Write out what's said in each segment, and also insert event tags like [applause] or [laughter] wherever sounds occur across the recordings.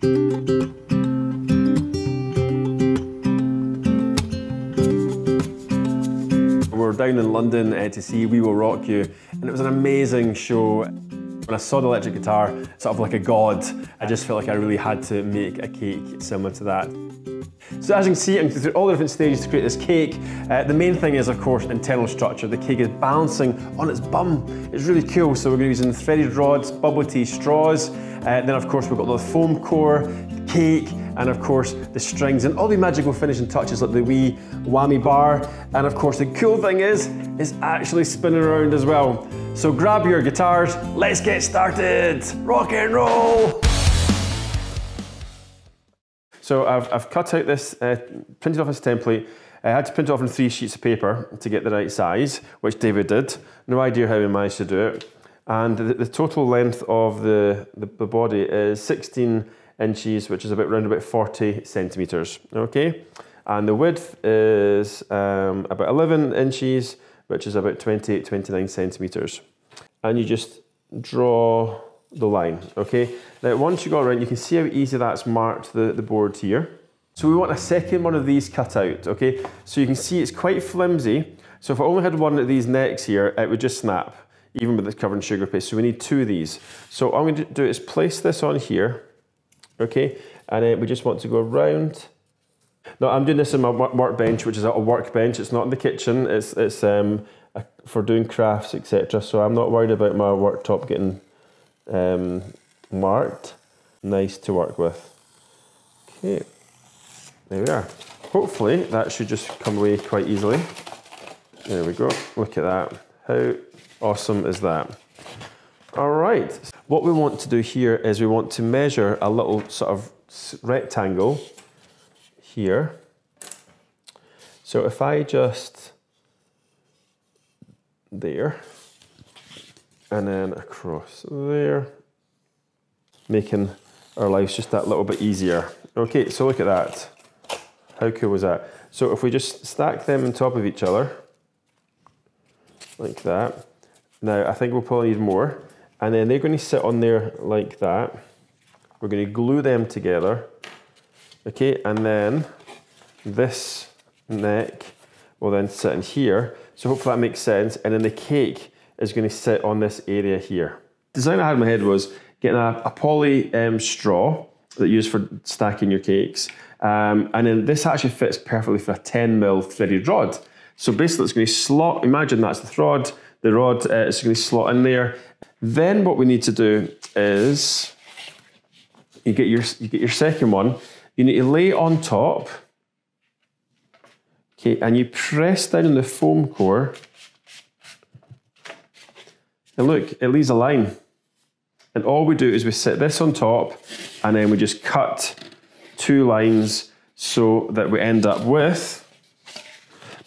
We were down in London uh, to see We Will Rock You, and it was an amazing show. When I saw the electric guitar, sort of like a god, I just felt like I really had to make a cake similar to that. So as you can see, I'm through all the different stages to create this cake. Uh, the main thing is, of course, internal structure. The cake is balancing on its bum. It's really cool. So we're going to be using threaded rods, bubble tea straws. Uh, then, of course, we've got the foam core, cake, and of course the strings and all the magical finishing touches like the wee whammy bar. And of course the cool thing is, it's actually spinning around as well. So grab your guitars, let's get started. Rock and roll. So I've, I've cut out this, uh, printed off this template. I had to print it off on three sheets of paper to get the right size, which David did. No idea how he managed to do it. And the, the total length of the, the, the body is 16 inches, which is about around about 40 centimeters. Okay, and the width is um, about 11 inches, which is about 28, 29 centimeters. And you just draw the line. Okay, now once you go around, you can see how easy that's marked the, the board here. So we want a second one of these cut out. Okay, so you can see it's quite flimsy. So if I only had one of these necks here, it would just snap, even with it covered in sugar paste. So we need two of these. So all I'm going to do is place this on here okay? And then we just want to go around. Now I'm doing this in my workbench, which is a workbench. It's not in the kitchen. It's it's um, for doing crafts, etc. So I'm not worried about my worktop getting um, marked. Nice to work with. Okay, there we are. Hopefully that should just come away quite easily. There we go. Look at that. How awesome is that? All right. What we want to do here is we want to measure a little sort of rectangle here. So if I just there and then across there, making our lives just that little bit easier. Okay, so look at that. How cool was that? So if we just stack them on top of each other, like that. Now I think we'll probably need more. And then they're going to sit on there like that. We're going to glue them together. Okay, and then this neck will then sit in here. So hopefully that makes sense. And then the cake is going to sit on this area here. Design I had in my head was getting a, a poly um, straw that you use for stacking your cakes. Um, and then this actually fits perfectly for a 10 mil threaded rod. So basically it's going to slot, imagine that's the rod, the rod uh, is going to slot in there then what we need to do is you get your you get your second one. You need to lay on top. Okay, and you press down on the foam core. And look, it leaves a line. And all we do is we set this on top and then we just cut two lines so that we end up with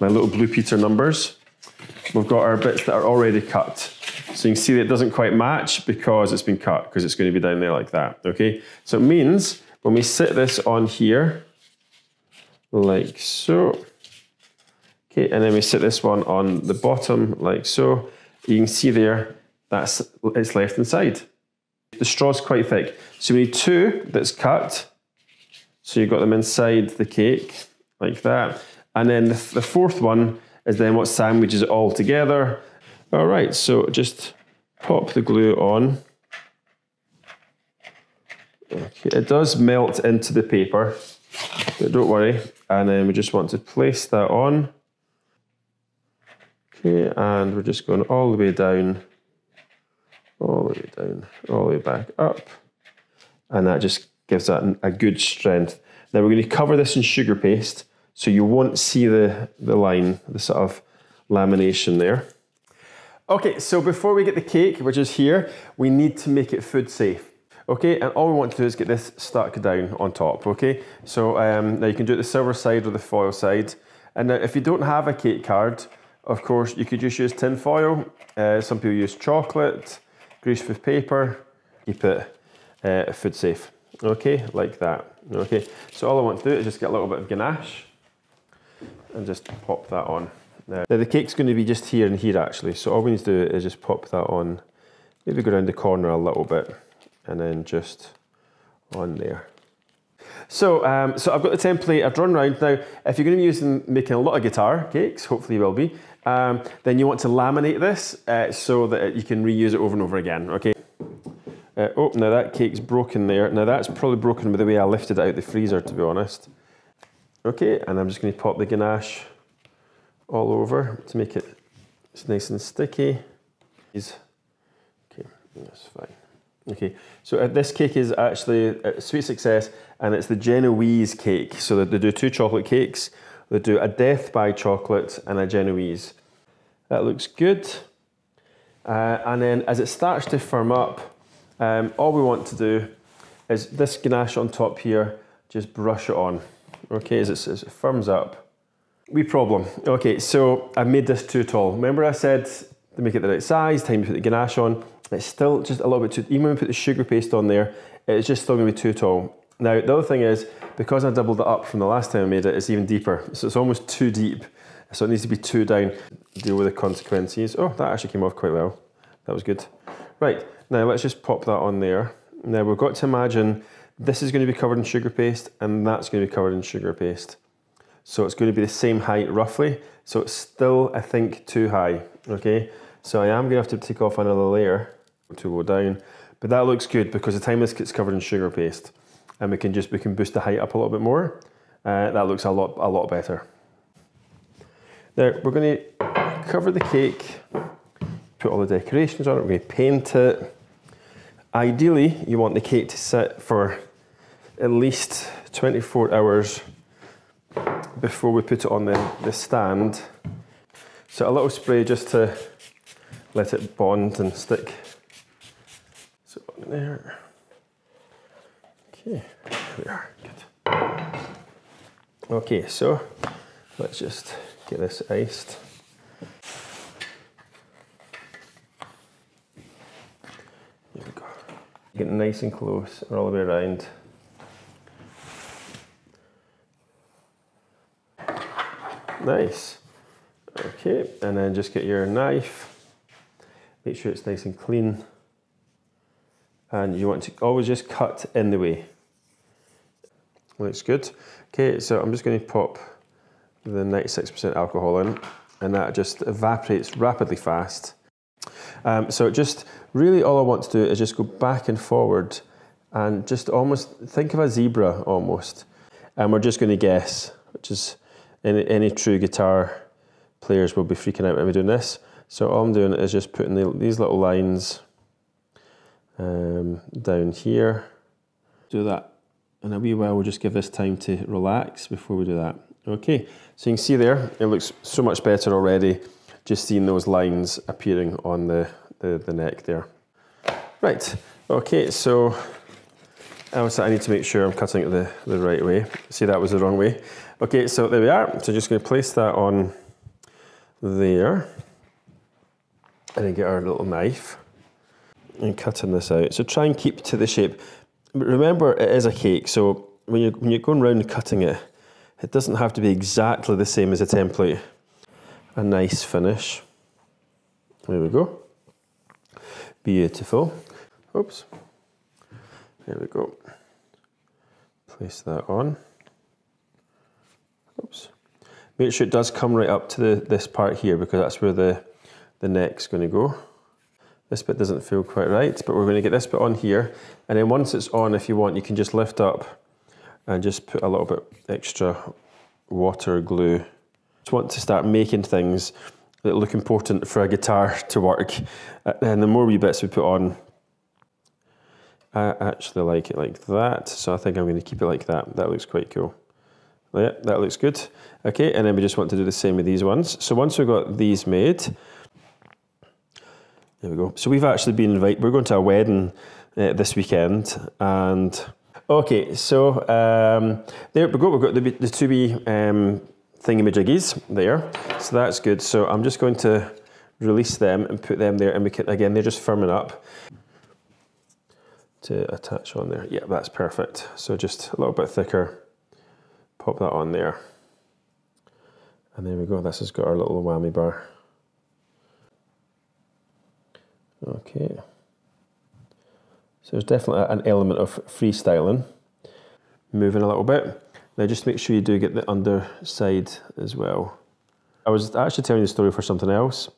my little Blue Peter numbers. We've got our bits that are already cut. So you can see that it doesn't quite match because it's been cut, because it's going to be down there like that, okay? So it means when we sit this on here, like so, okay, and then we sit this one on the bottom like so, you can see there, that's it's left inside. The straw's quite thick. So we need two that's cut, so you've got them inside the cake, like that. And then the, the fourth one is then what sandwiches it all together. All right, so just pop the glue on. It does melt into the paper, but don't worry. And then we just want to place that on. Okay, and we're just going all the way down, all the way down, all the way back up. And that just gives that a good strength. Now we're going to cover this in sugar paste so you won't see the, the line, the sort of lamination there. Okay, so before we get the cake, which is here, we need to make it food safe. Okay, and all we want to do is get this stuck down on top, okay? So um, now you can do it the silver side or the foil side. And now if you don't have a cake card, of course, you could just use tin foil. Uh, some people use chocolate, grease with paper, keep it uh, food safe. Okay, like that. Okay, so all I want to do is just get a little bit of ganache and just pop that on. Now the cake's going to be just here and here actually, so all we need to do is just pop that on, maybe go around the corner a little bit, and then just on there. So, um, so I've got the template, I've drawn around. Now, if you're going to be using, making a lot of guitar cakes, hopefully you will be, um, then you want to laminate this uh, so that you can reuse it over and over again, okay? Uh, oh, now that cake's broken there. Now that's probably broken with the way I lifted it out the freezer, to be honest. Okay, and I'm just going to pop the ganache all over to make it nice and sticky. Okay, that's fine. Okay, so uh, this cake is actually a sweet success and it's the Genoese cake. So they do two chocolate cakes. They do a death by chocolate and a Genoese. That looks good. Uh, and then as it starts to firm up, um, all we want to do is this ganache on top here, just brush it on. Okay, as it, as it firms up. We problem. Okay, so I made this too tall. Remember I said to make it the right size, time to put the ganache on. It's still just a little bit too, even when we put the sugar paste on there, it's just still gonna be too tall. Now, the other thing is, because I doubled it up from the last time I made it, it's even deeper. So it's almost too deep. So it needs to be two down, deal with the consequences. Oh, that actually came off quite well. That was good. Right, now let's just pop that on there. Now we've got to imagine this is going to be covered in sugar paste and that's going to be covered in sugar paste. So it's going to be the same height roughly. So it's still, I think, too high, okay? So I am going to have to take off another layer to low down. But that looks good because the time this gets covered in sugar paste and we can just, we can boost the height up a little bit more. Uh, that looks a lot, a lot better. Now we're going to cover the cake, put all the decorations on it, to paint it. Ideally, you want the cake to sit for at least 24 hours before we put it on the, the stand. So a little spray just to let it bond and stick. So there. Okay, we are, good. Okay, so let's just get this iced. Here we go. Get nice and close and all the way around. Nice. Okay, and then just get your knife. Make sure it's nice and clean. And you want to always just cut in the way. Looks good. Okay, so I'm just going to pop the 96% alcohol in, and that just evaporates rapidly fast. Um, so just really all I want to do is just go back and forward and just almost think of a zebra almost. And we're just going to guess, which is any, any true guitar players will be freaking out when we're doing this. So all I'm doing is just putting the, these little lines um, down here. Do that in a wee while, we'll just give this time to relax before we do that. Okay, so you can see there, it looks so much better already, just seeing those lines appearing on the, the, the neck there. Right, okay, so I need to make sure I'm cutting it the, the right way. See, that was the wrong way. Okay, so there we are. So just going to place that on there. And then get our little knife and cutting this out. So try and keep to the shape. But remember, it is a cake, so when you're, when you're going around and cutting it, it doesn't have to be exactly the same as a template. A nice finish. There we go. Beautiful. Oops. There we go. Place that on. Oops. Make sure it does come right up to the, this part here because that's where the, the neck's going to go. This bit doesn't feel quite right, but we're going to get this bit on here. And then once it's on, if you want, you can just lift up and just put a little bit extra water glue. Just want to start making things that look important for a guitar to work. Uh, and the more wee bits we put on, I actually like it like that. So I think I'm going to keep it like that. That looks quite cool. Yeah, that looks good. Okay, and then we just want to do the same with these ones. So once we've got these made, there we go. So we've actually been invited, we're going to a wedding uh, this weekend and okay, so um, there we go, we've got the, the two wee um, thingamajiggies there. So that's good. So I'm just going to release them and put them there and we can, again, they're just firming up to attach on there. Yeah, that's perfect. So just a little bit thicker, pop that on there. And there we go, this has got our little whammy bar. Okay. So there's definitely an element of freestyling. moving a little bit. Now just make sure you do get the underside as well. I was actually telling the story for something else.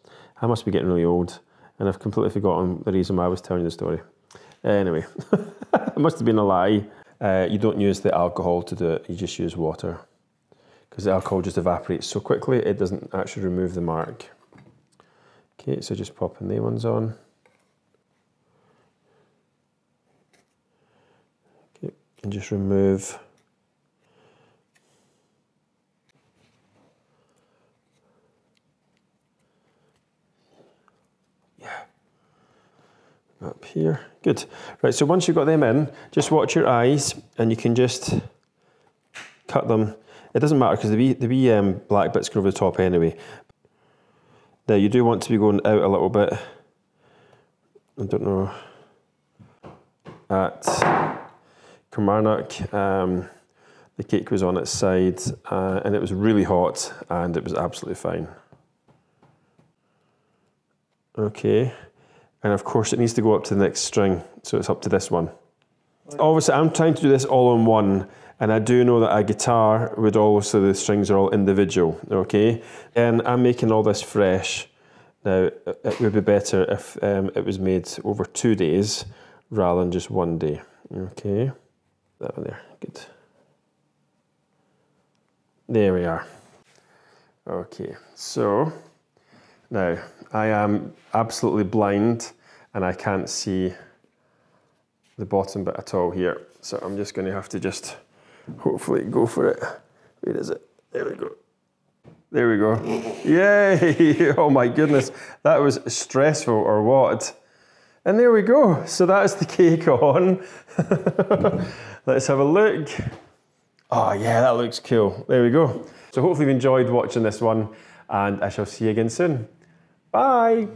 I must be getting really old and I've completely forgotten the reason why I was telling the story. Anyway, [laughs] it must have been a lie. Uh, you don't use the alcohol to do it, you just use water. Because the alcohol just evaporates so quickly, it doesn't actually remove the mark. Okay, so just popping the ones on. Okay, and just remove yeah up here. Good. Right, so once you've got them in, just watch your eyes and you can just cut them. It doesn't matter because the wee, the wee um, black bits go over the top anyway. Now you do want to be going out a little bit. I don't know. At Kilmarnock, um, the cake was on its side uh, and it was really hot and it was absolutely fine. Okay. And of course it needs to go up to the next string. So it's up to this one. Obviously I'm trying to do this all on one and I do know that a guitar would also, the strings are all individual, okay? And I'm making all this fresh. Now, it would be better if um, it was made over two days rather than just one day, okay? That one there, good. There we are. Okay, so now, I am absolutely blind and I can't see the bottom bit at all here. So I'm just going to have to just hopefully go for it. Where is it? There we go. There we go. Yay! [laughs] Oh my goodness. That was stressful or what? And there we go. So that's the cake on. [laughs] Let's have a look. Oh yeah, that looks cool. There we go. So hopefully you've enjoyed watching this one and I shall see you again soon. Bye.